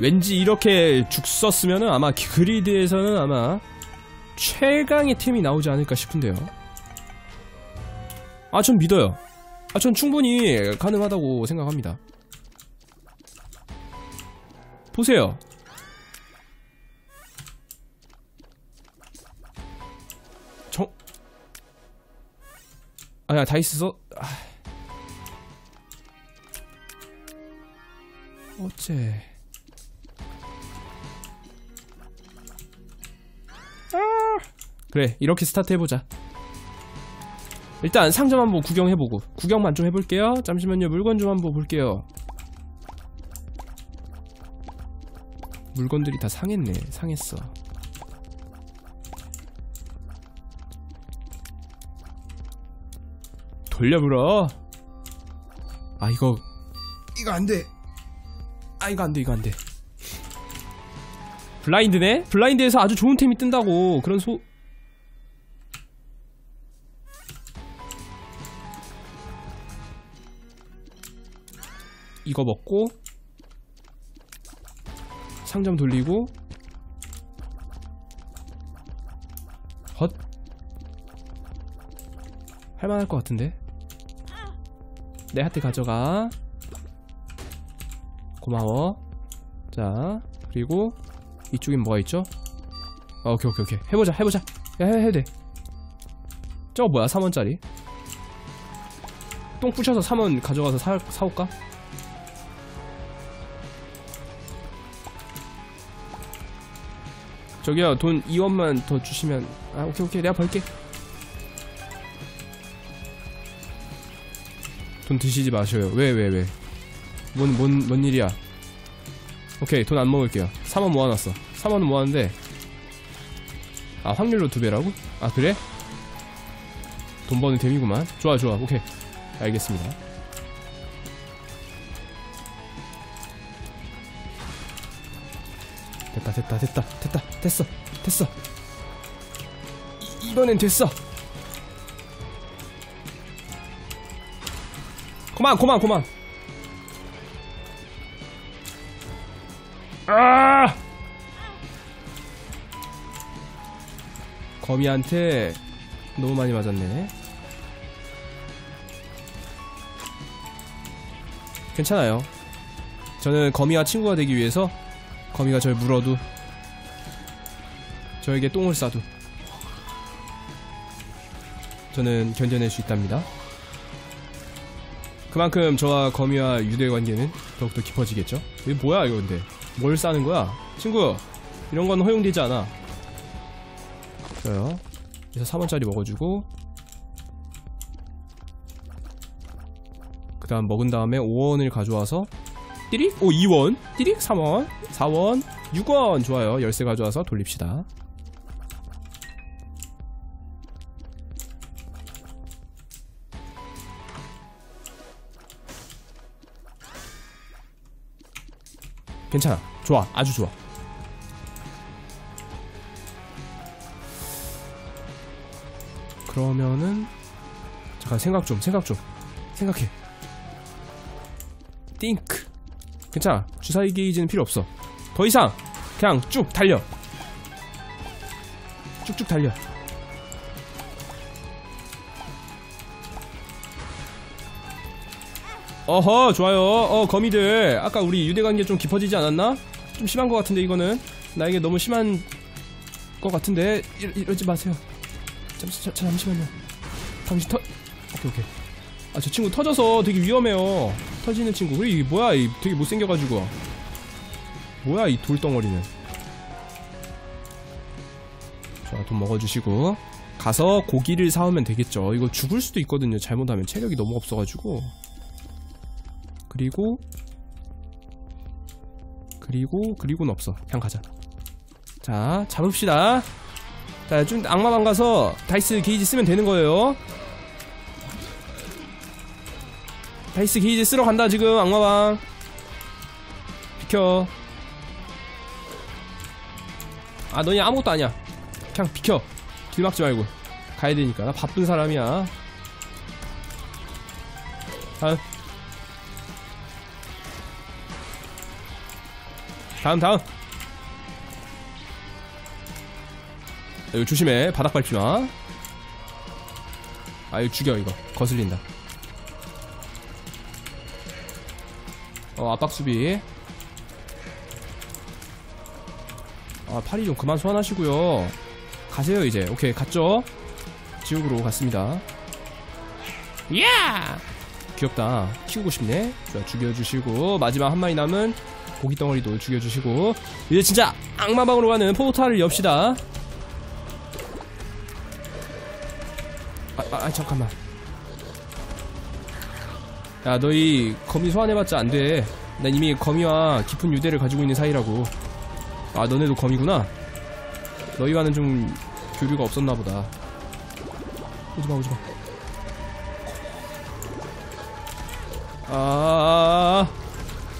왠지 이렇게 죽 썼으면은 아마 그리드에서는 아마 최강의 템이 나오지 않을까 싶은데요. 아, 전 믿어요. 아, 전 충분히 가능하다고 생각합니다. 보세요. 정, 아야, 다이스 써, 아. 어째. 그래 이렇게 스타트 해보자. 일단 상점 한번 구경해보고 구경만 좀 해볼게요. 잠시만요 물건 좀 한번 볼게요. 물건들이 다 상했네 상했어. 돌려불어. 아 이거 이거 안돼. 아 이거 안돼 이거 안돼. 블라인드네? 블라인드에서 아주 좋은 템이 뜬다고. 그런 소 이거 먹고 상점 돌리고 헛. 할만할 것 같은데? 내 하트 가져가. 고마워. 자 그리고 이쪽엔 뭐가 있죠? 아, 오케이 오케이 오케이. 해보자 해보자. 야 해, 해도 돼. 저거 뭐야 3원짜리? 똥 부셔서 3원 가져가서 사, 사올까? 저기요 돈 2원만 더 주시면 아 오케이 오케이. 내가 벌게. 돈 드시지 마셔요. 왜 왜 왜? 뭔 뭔 뭔 일이야? 오케이 돈 안 먹을게요. 3원 모아놨어. 3원은 모았는데. 아 확률로 두 배라고? 아 그래? 돈 버는 셈이구만. 좋아 좋아. 오케이. 알겠습니다 됐다 됐다 됐다 됐다 됐어 됐어. 이, 이번엔 됐어. 그만 그만 그만. 아! 거미한테 너무 많이 맞았네. 괜찮아요. 저는 거미와 친구가 되기 위해서 거미가 절 물어도 저에게 똥을 싸도 저는 견뎌낼 수 있답니다. 그만큼 저와 거미와 유대 관계는 더욱더 깊어지겠죠? 이게 뭐야 이거 근데 뭘 싸는 거야? 친구 이런 건 허용되지 않아. 좋아요. 그래서 4원짜리 먹어주고 그 다음 먹은 다음에 5원을 가져와서 띠릭? 오 2원. 띠릭 3원. 4원. 6원. 좋아요. 열쇠 가져와서 돌립시다. 괜찮아. 좋아. 아주 좋아. 그러면은 잠깐 생각 좀 생각 좀. 생각해. 띵크 괜찮아. 주사위 게이지는 필요 없어. 더 이상 그냥 쭉 달려. 쭉쭉 달려. 어허 좋아요. 어 거미들. 아까 우리 유대관계 좀 깊어지지 않았나? 좀 심한 것 같은데 이거는. 나에게 너무 심한 것 같은데 이러, 이러지 마세요. 잠시, 자, 잠시만요. 당신 터 오케이 오케이. 아 저 친구 터져서 되게 위험해요 터지는 친구. 그리고 이게 뭐야 이 되게 못생겨가지고. 뭐야 이 돌덩어리는. 자 돈 먹어주시고. 가서 고기를 사오면 되겠죠. 이거 죽을 수도 있거든요 잘못하면. 체력이 너무 없어가지고. 그리고 그리고 그리고는 없어. 그냥 가자. 자 잡읍시다. 자 좀 악마방 가서 dice 게이지 쓰면 되는 거예요 dice 게이지 쓰러 간다 지금 악마방 비켜. 아 너희 아무것도 아니야. 그냥 비켜. 길 막지 말고. 가야 되니까. 나 바쁜 사람이야. 다음. 다음 다음. 이거 조심해. 바닥 밟지마. 아 이거 죽여 이거. 거슬린다 어 압박 수비. 아 팔이 좀 그만 소환하시고요. 가세요 이제. 오케이 갔죠? 지옥으로 갔습니다. 이야! 귀엽다. 키우고 싶네. 좋아 죽여주시고. 마지막 한 마리 남은 고기 덩어리도 죽여주시고. 이제 진짜 악마방으로 가는 포탈을 엽시다. 아, 아, 아 잠깐만 야 너희 거미 소환해봤자 안돼 난 이미 거미와 깊은 유대를 가지고 있는 사이라고 아 너네도 거미구나 너희와는 좀 교류가 없었나 보다 오지마 오지마 아,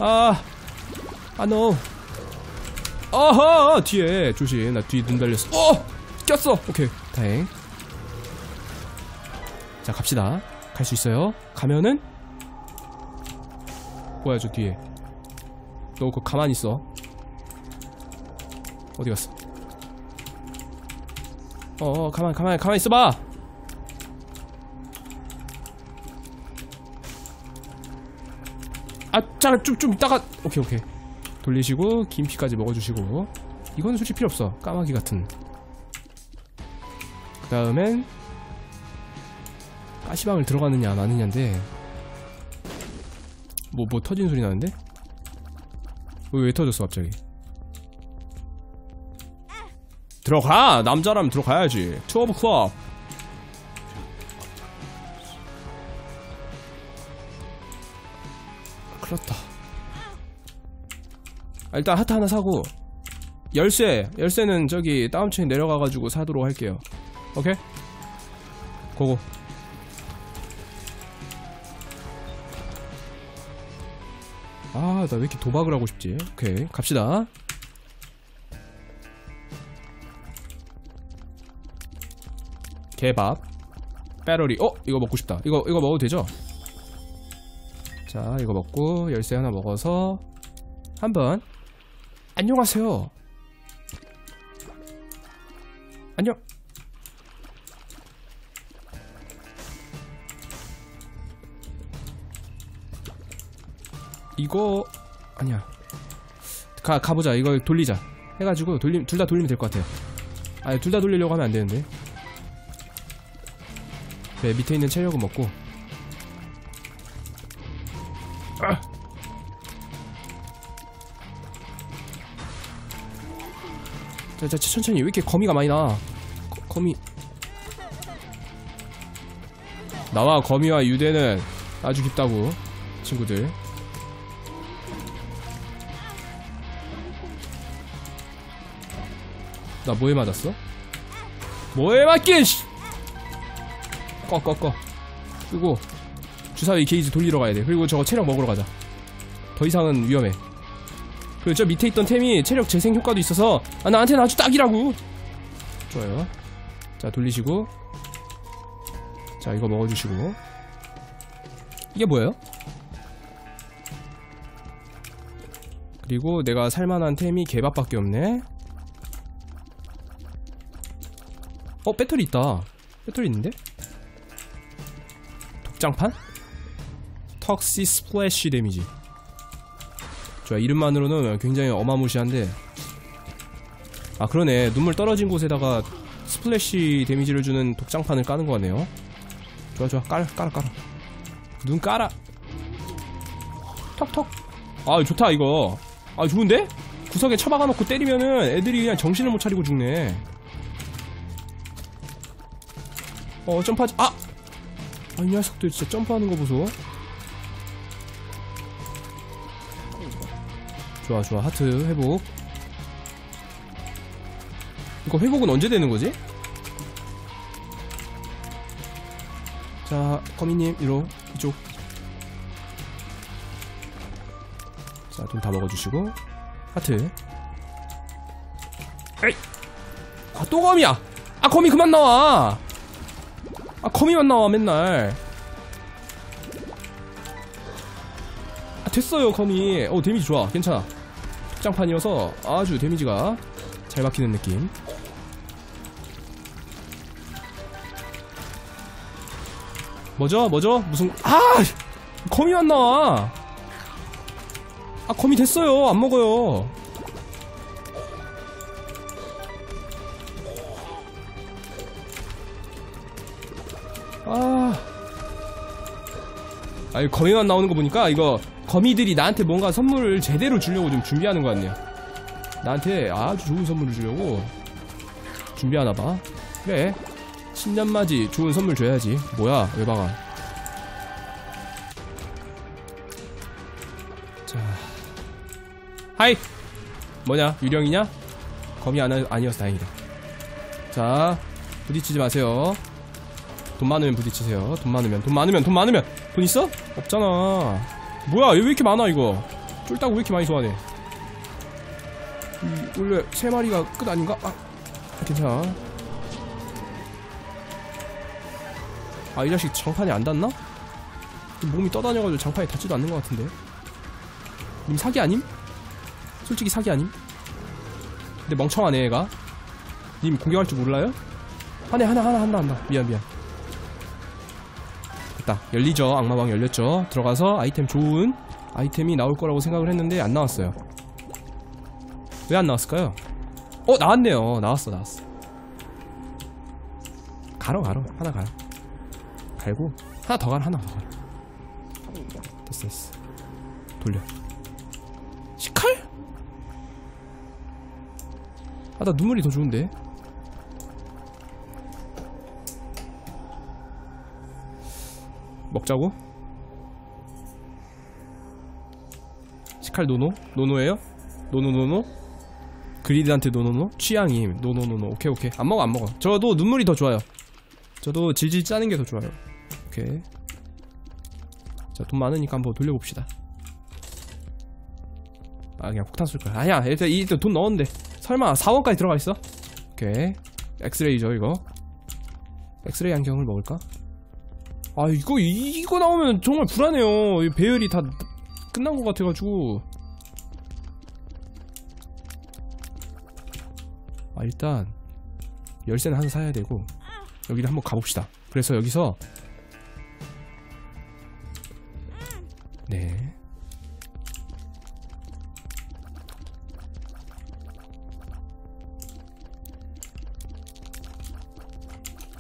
아, 아, 노. 아하, 뒤에, 조심. 나 뒤에 눈 달렸어. 어! 꼈어! 오케이, 다행. 자, 갑시다. 갈 수 있어요. 가면은? 뭐야, 저 뒤에. 너 그거 가만히 있어. 어디 갔어? 어, 어, 가만, 가만, 가만히 있어봐! 아, 잠깐 좀, 좀 이따가 오케이 오케이 돌리시고 김피까지 먹어주시고 이건 솔직히 필요 없어 까마귀 같은 그 다음엔 가시방을 들어가느냐 마느냐인데 뭐 뭐 터진 소리 나는데? 왜, 왜 터졌어 갑자기 들어가! 남자라면 들어가야지 Two of Clubs 그렇다. 아, 일단 하트 하나 사고 열쇠 열쇠는 저기 다운체인 내려가가지고 사도록 할게요. 오케이? 고고. 아, 나 왜 이렇게 도박을 하고 싶지? 오케이, 갑시다. 개밥, 배터리. 어, 이거 먹고 싶다. 이거 이거 먹어도 되죠? 자 이거 먹고 열쇠 하나 먹어서 한 번 안녕하세요 안녕 이거 아니야. 가 가보자. 이거 돌리자. 해가지고 돌림 둘 다 돌리면 될 것 같아요. 아니 둘 다 돌리려고 하면 안 되는데. 네 밑에 있는 체력은 먹고. 아. 자, 자, 천천히. 왜 이렇게 거미가 많이 나? 거, 거미. 나와 거미와 유대는 아주 깊다고 친구들 나 뭐에 맞았어? 뭐에 맞긴 씨! 꺼꺼꺼 그리고 주사위 게이지 돌리러 가야 돼. 그리고 저거 체력 먹으러 가자. 더 이상은 위험해. 그리고 저 밑에 있던 템이 체력 재생 효과도 있어서 아 나한테는 아주 딱이라고! 좋아요. 자 돌리시고. 자 이거 먹어주시고. 이게 뭐예요? 그리고 내가 살만한 템이 개밥밖에 없네 어 배터리 있다. 배터리 있는데? 독장판? Toxic splash damage. 좋아 이름만으로는 굉장히 어마무시한데. 아 그러네. 눈물 떨어진 곳에다가 splash damage를 주는 독장판을 까는 거네요. 좋아 좋아. 깔아 깔아 깔아. 눈 깔아! 턱턱 아 좋다 이거. 아 좋은데? 구석에 처박아 놓고 때리면은 애들이 그냥 정신을 못 차리고 죽네 어 점프하지 아! 아, 이 녀석들 진짜 점프하는 거 보소. 좋아, 좋아. 하트 회복. 이거 회복은 언제 되는 거지? 자, 거미님, 이로, 이쪽. 자, 돈 다 먹어주시고. 하트. 에이! 아, 또 거미야! 아, 거미 그만 나와! 아 거미만 나와 맨날. 아 됐어요 거미 어 데미지 좋아. 괜찮아. 극장판이어서 아주 데미지가 잘 박히는 느낌. 뭐죠? 뭐죠? 무슨 아! 거미 안 나와. 아 거미 됐어요. 안 먹어요 아. 아니 거미만 나오는 거 보니까 이거 거미들이 나한테 뭔가 선물을 제대로 주려고 좀 준비하는 것 같네요. 나한테 아주 좋은 선물을 주려고 준비하나봐. 그래. 신년맞이 좋은 선물 줘야지. 뭐야 외박아. 자. 하이! 뭐냐? 유령이냐? 거미 안, 아니어서 다행이다. 자 부딪히지 마세요 돈 많으면 부딪히세요 돈 많으면 돈 많으면 돈 많으면 돈 있어? 없잖아 뭐야 얘 왜 이렇게 많아 이거 쫄딱 왜 이렇게 많이 소환해 이, 원래 세 마리가 끝 아닌가? 아 괜찮아 아 이 자식 장판이 안 닿나? 몸이 떠다녀가지고 장판이 닿지도 않는 것 같은데 님 사기 아님? 솔직히 사기 아님? 근데 멍청하네 얘가 님 공격할 줄 몰라요? 하네 하나 하나 한다 한다 미안 미안 됐다. 열리죠. 악마방 열렸죠. 들어가서 아이템 좋은 아이템이 나올 거라고 생각을 했는데 안 나왔어요. 왜 안 나왔을까요? 어 나왔네요. 나왔어 나왔어. 가로 가로. 하나 가로 갈고. 하나 더 가라 하나 더 가라 됐어 됐어. 돌려. 식칼? 아 나 눈물이 더 좋은데 먹자고? 시칼 노노? 노노예요? 노노노노? Greed한테 no no no? 취향임 no no no no 오케이 오케이 안 먹어 안 먹어 저도 눈물이 더 좋아요 저도 질질 짜는 게 더 좋아요 오케이 자 돈 많으니까 한번 돌려봅시다 아 그냥 폭탄 쏠 거야 아니야 일단 일단 돈 넣었는데 설마 4원까지 들어가 있어? 오케이 엑스레이죠 이거 엑스레이 안경을 먹을까? 아 이거 이거 나오면 정말 불안해요. 이 배열이 다 끝난 것 같아가지고. 아 일단 열쇠는 하나 사야 되고 여기를 한번 가봅시다. 그래서 여기서 네.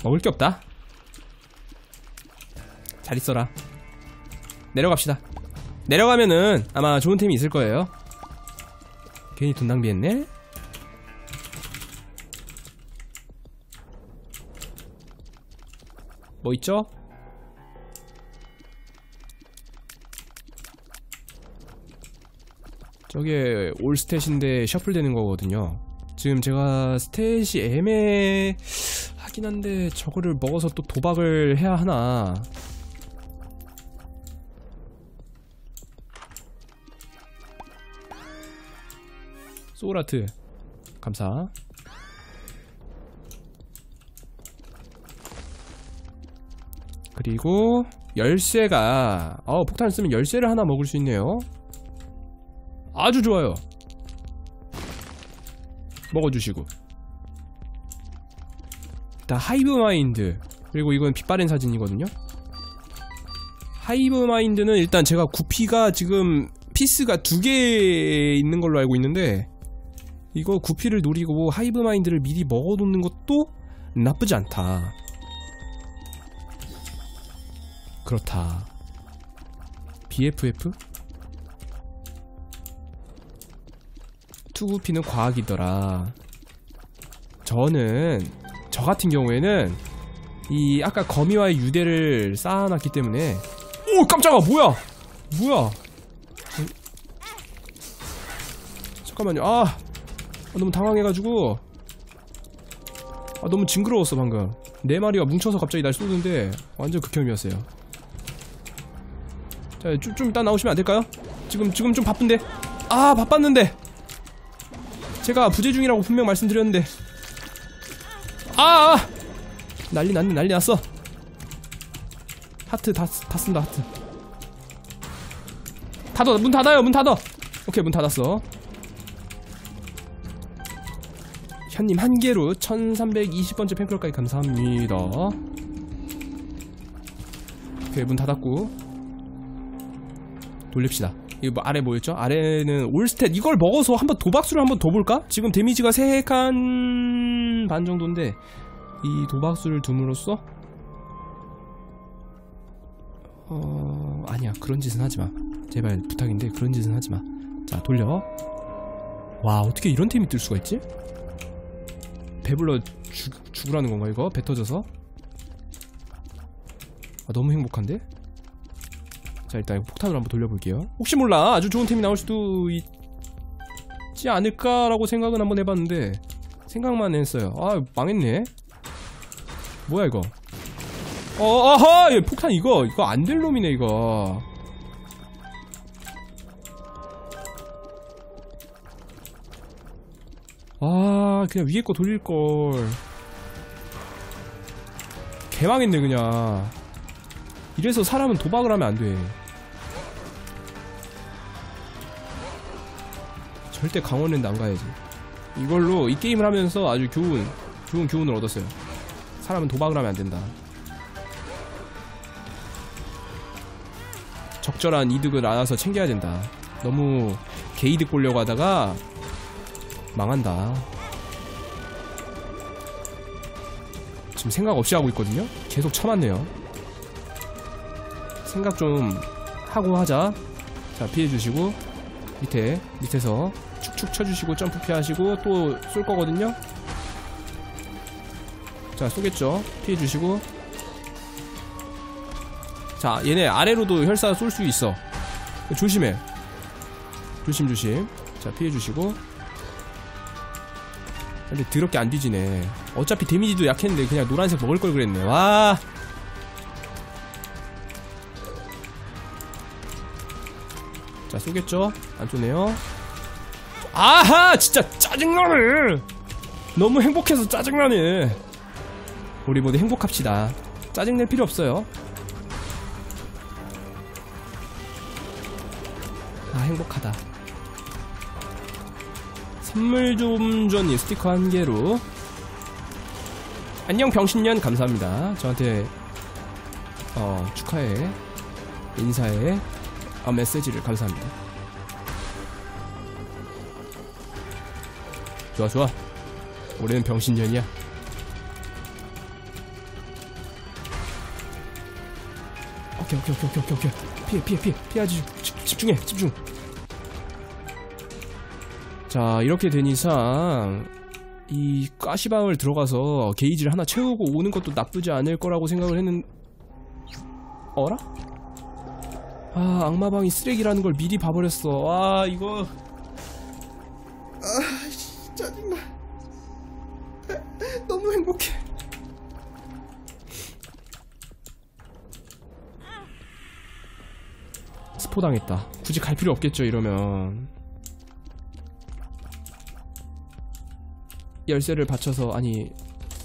먹을 게 없다 잘 있어라. 내려갑시다. 내려가면은 아마 좋은 템이 있을 거예요. 괜히 돈 낭비했네? 뭐 있죠? 저게 올 스탯인데 셔플 되는 거거든요. 지금 제가 스탯이 애매하긴 한데 저거를 먹어서 또 도박을 해야 하나 Soul Heart. 감사. 그리고 열쇠가 어 폭탄 쓰면 열쇠를 하나 먹을 수 있네요. 아주 좋아요. 먹어주시고. 일단 Hive Mind. 그리고 이건 빛바랜 사진이거든요. Hive Mind는 일단 제가 구피가 지금 piece가 두 개 있는 걸로 알고 있는데 이거 구피를 노리고 Hive Mind를 미리 먹어놓는 것도 나쁘지 않다. 그렇다. BFF? 투구피는 과학이더라. 저는 저 같은 경우에는 이 아까 거미와의 유대를 쌓아놨기 때문에 오 깜짝아! 뭐야? 뭐야? 어? 잠깐만요. 아, 아 너무 당황해가지고 아 너무 징그러웠어 방금 네 마리가 뭉쳐서 갑자기 날 쏘는데 완전 극혐이었어요 자, 좀, 좀 이따 나오시면 안 될까요? 지금, 지금 좀 바쁜데. 아, 바빴는데. 제가 부재 중이라고 분명 말씀드렸는데. 아, 아! 난리 났네, 난리 났어. 하트 다, 다 쓴다, 하트. 닫아, 문 닫아요, 문 닫아. 오케이, 문 닫았어. 현님 한 개로 1320번째 팬클럽까지 감사합니다. 오케이 문 닫았고. 돌립시다. 이거 뭐 아래 뭐였죠? 아래는 올스탯 이걸 먹어서 한번 도박수를 한번 더 볼까? 지금 데미지가 3칸 반 정도인데 이 도박수를 둠으로써? 어... 아니야. 그런 짓은 하지마. 제발 부탁인데 그런 짓은 하지마. 자 돌려. 와 어떻게 이런 템이 뜰 수가 있지? 배불러 죽, 죽으라는 건가 이거? 배 터져서? 아 너무 행복한데? 자 일단 폭탄으로 한번 돌려볼게요. 혹시 몰라. 아주 좋은 템이 나올 수도 있지 않을까라고 생각은 한번 해봤는데 생각만 했어요. 아 망했네. 뭐야 이거? 어얘 폭탄 이거 이거 안 될 놈이네 이거 아 그냥 위에 거 돌릴걸. 개망했네 그냥. 이래서 사람은 도박을 하면 안돼. 절대 강원랜드 안 가야지. 이걸로 이 게임을 하면서 아주 교훈 좋은 교훈을 얻었어요. 사람은 도박을 하면 안 된다. 적절한 이득을 알아서 챙겨야 된다. 너무 개이득 보려고 하다가 망한다. 지금 생각 없이 하고 있거든요? 계속 쳐맞네요. 생각 좀 하고 하자. 자, 피해주시고, 밑에, 밑에서 축축 쳐주시고, 점프 피하시고, 또 쏠 거거든요? 자, 쏘겠죠? 피해주시고. 자, 얘네 아래로도 혈사 쏠 수 있어. 조심해. 조심조심. 자, 피해주시고. 근데 더럽게 안 뒤지네 어차피 데미지도 약했는데 그냥 노란색 먹을 걸 그랬네 와 자, 쏘겠죠? 안 쏘네요. 아하! 진짜 짜증나네! 너무 행복해서 짜증나네. 우리 모두 행복합시다. 짜증낼 필요 없어요. 선물 좀 전이 스티커 한 개로. 안녕 병신년. 감사합니다. 저한테 어 축하해. 인사해. 어, 메시지를. 감사합니다. 좋아 좋아. 올해는 병신년이야. 오케이 오케이 오케이 오케이 오케이 피해 피해 피해. 피하지. 집중해 집중 자 이렇게 된 이상 이 가시방을 들어가서 게이지를 하나 채우고 오는 것도 나쁘지 않을 거라고 생각을 했는 어라? 아 악마방이 쓰레기라는 걸 미리 봐버렸어. 아 이거. 아 짜증나. 너무 행복해. 스포 당했다. 굳이 갈 필요 없겠죠 이러면 열쇠를 받쳐서 아니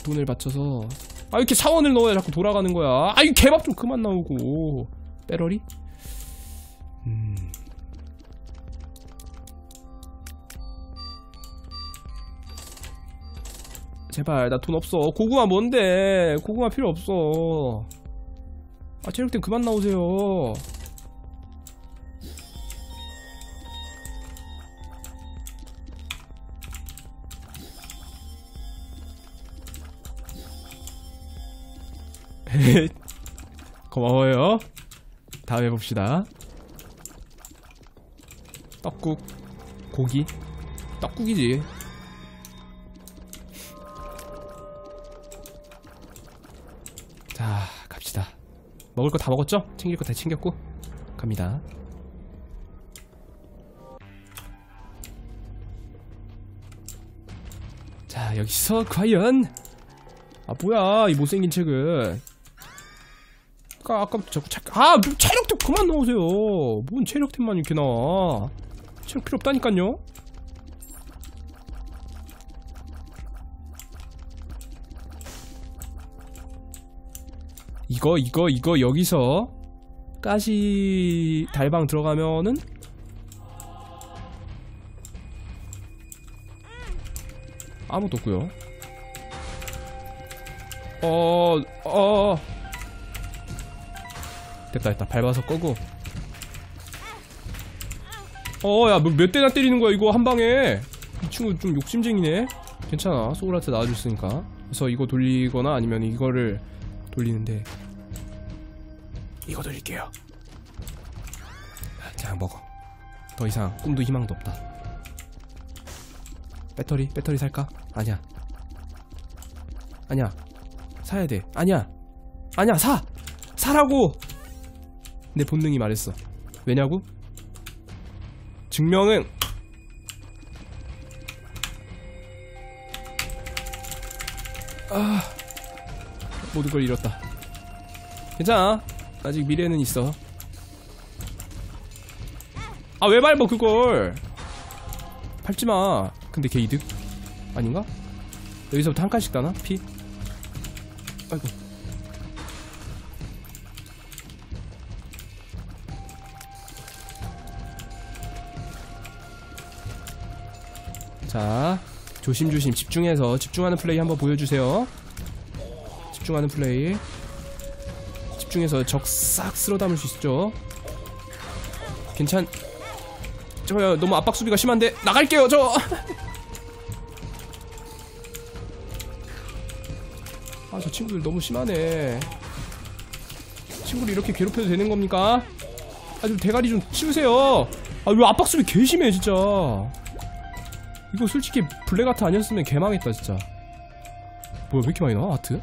돈을 받쳐서 아 이렇게 사원을 넣어야 자꾸 돌아가는 거야. 아이 개밥 좀 그만 나오고. 빼러리? 음. 제발 나 돈 없어. 고구마 뭔데? 고구마 필요 없어. 아 체력템 그만 나오세요 고마워요. 다음에 봅시다. 떡국, 고기, 떡국이지. 자, 갑시다. 먹을 거 다 먹었죠? 챙길 거 다 챙겼고 갑니다. 자, 여기서 과연 아 뭐야 이 못생긴 책은 아까 아까부터 자꾸 책, 아, 뭐 체력템 그만 나오세요. 뭔 체력템만 이렇게 나와. 체력 필요 없다니까요. 이거, 이거, 이거 여기서 가시 달방 들어가면은 아무것도 없고요 어... 어... 됐다 됐다 밟아서 꺼고. 어야 뭐 몇 대나 때리는 거야 이거 한 방에? 이 친구 좀 욕심쟁이네. 괜찮아. 소울아트 나와줬으니까. 그래서 이거 돌리거나 아니면 이거를 돌리는데. 이거 돌릴게요. 그냥 먹어. 더 이상 꿈도 희망도 없다. 배터리 배터리 살까? 아니야. 아니야. 사야 돼. 아니야. 아니야 사! 사라고 내 본능이 말했어 왜냐고? 증명은 아 모든 걸 잃었다 괜찮아 아직 미래는 있어 아 왜 밟어 그걸 밟지마 근데 걔 이득 아닌가? 여기서부터 한 칸씩 다나? 피? 아이고 자 조심조심 집중해서 집중하는 플레이 한번 보여주세요. 집중하는 플레이. 집중해서 적 싹 쓸어 담을 수 있죠? 괜찮 저요 너무 압박 수비가 심한데 나갈게요 저! 아 저 친구들 너무 심하네. 친구를 이렇게 괴롭혀도 되는 겁니까? 아 좀 대가리 좀 치우세요. 아 왜 압박 수비 개 심해 진짜 이거 솔직히 블랙 아트 아니었으면 개망했다 진짜. 뭐야 왜 이렇게 많이 나와 아트?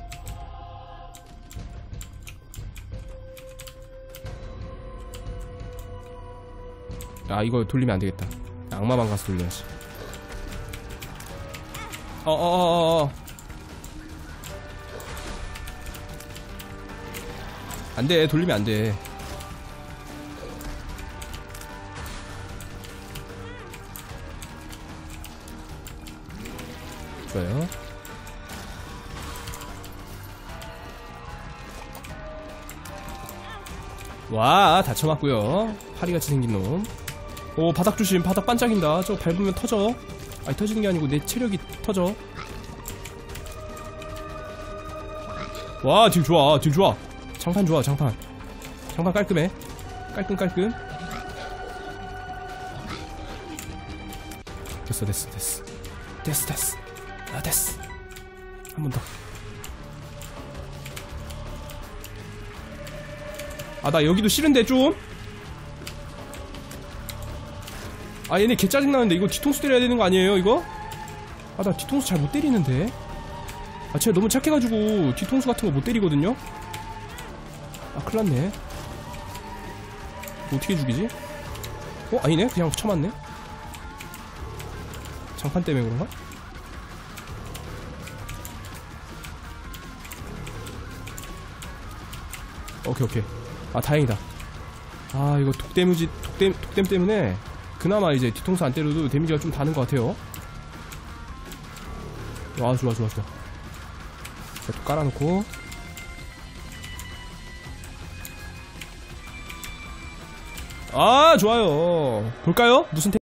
아 이거 돌리면 안되겠다. 악마방 가서 돌려야지. 어어어어 안돼 돌리면 안돼 좋아요. 와 다쳐맞고요. 파리같이 생긴 놈 오 바닥 조심. 바닥 반짝인다. 저거 밟으면 터져. 아니 터지는 게 아니고 내 체력이 터져. 와 지금 좋아. 지금 좋아. 장판 좋아 장판. 장판 깔끔해. 깔끔 깔끔. 됐어 됐어 됐어. 됐어 됐어 아 됐어 한 번 더 아 나 여기도 싫은데 좀? 아 얘네 개 짜증나는데 이거 뒤통수 때려야 되는 거 아니에요 이거? 아 나 뒤통수 잘 못 때리는데 아 제가 너무 착해가지고 뒤통수 같은 거 못 때리거든요? 아 큰일났네 어떻게 죽이지? 어? 아니네 그냥 쳐맞네 장판 때문에 그런가? 오케이 오케이. 아 다행이다. 아 이거 독데미지 독댐, 독댐 때문에 그나마 이제 뒤통수 안 때려도 데미지가 좀 다는 것 같아요. 와 좋아 좋아 좋아. 자, 또 깔아놓고. 아 좋아요. 볼까요? 무슨 테...